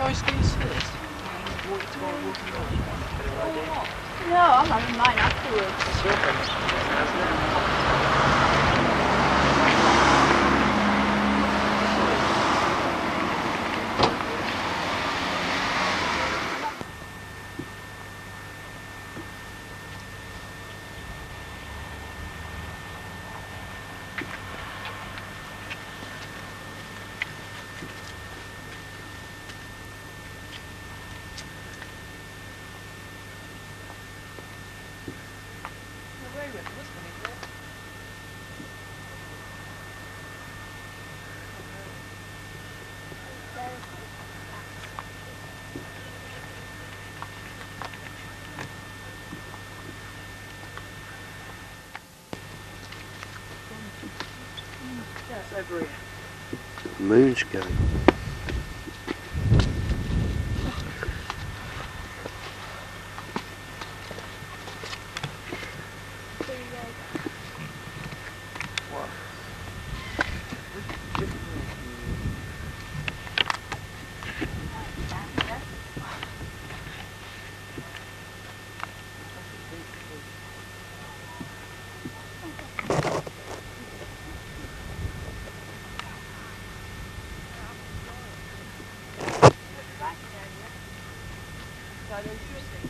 our walking on. No, I'm having mine afterwards. Yes, over here. The moon's going. Interesting.